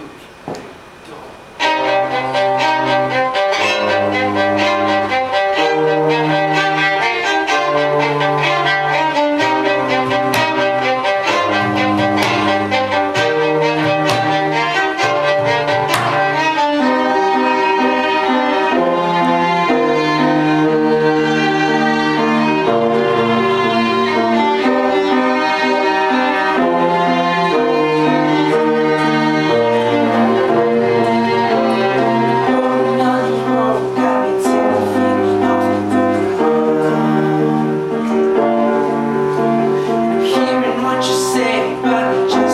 estudos. But